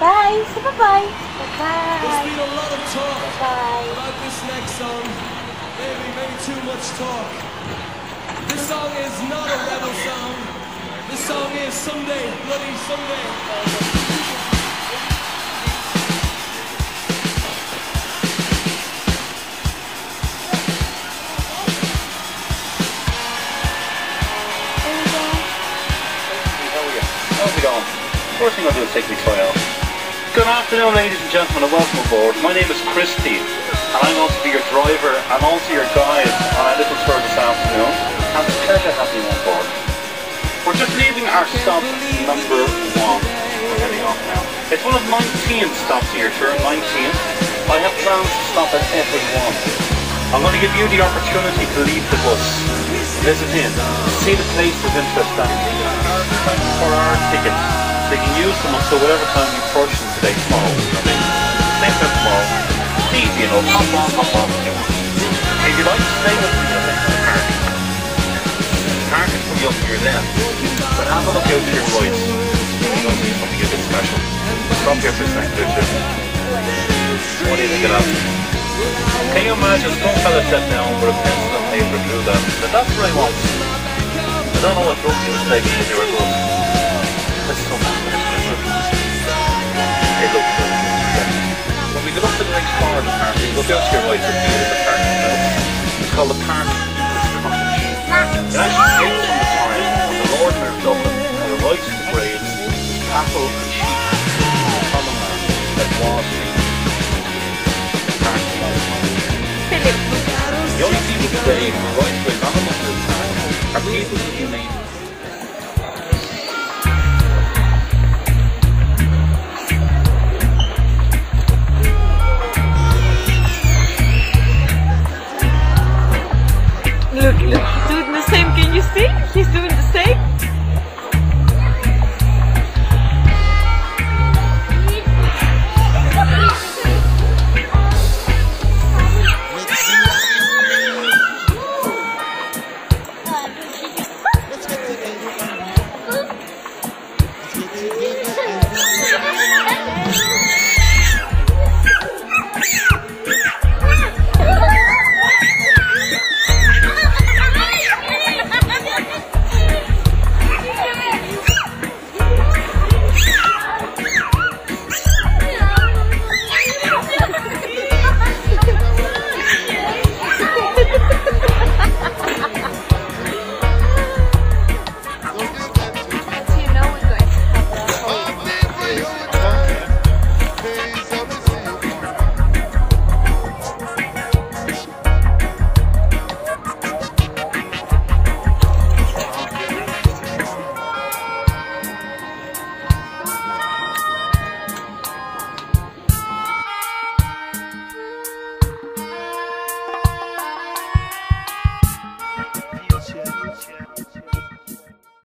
Bye. Say bye-bye. There's Bye-bye. been a lot of talk Bye. about this next song. Maybe, maybe too much talk. This song is not a rebel song. This song is Sunday, bloody Sunday. How are you? How's it going? First thing I'll do is take my tie off. Good afternoon, ladies and gentlemen, and welcome aboard. My name is Christy, and I'm also be your driver and also your guide on our little tour this afternoon. And it's a pleasure having you on board. We're just leaving our stop number one. We're heading off now. It's one of 19 stops your tour, 19. I have plans to stop at every one. I'm going to give you the opportunity to leave the bus, visit in, see the places of interest that uh, for our tickets. You can use them until whatever time you approach You if you want. If you like to stay with me, you'll have to park. Park is from up here then. But have a look out to your right. You're going to see something a bit special. For a second. What do you think of? Can you imagine some fella sat down with a pencil and paper drew? But that's what I want. I don't know what drug he was taking when you were good. The park, we look out to your right to see the park. It's called the Park. Cottage. It actually came from the time when the Lord Mayor of Dublin had a right to graze cattle and sheep on. The common land that was the park the only people today who are right to it, not among the time, are people who you Look, look, he's doing the same. Can you see? He's doing the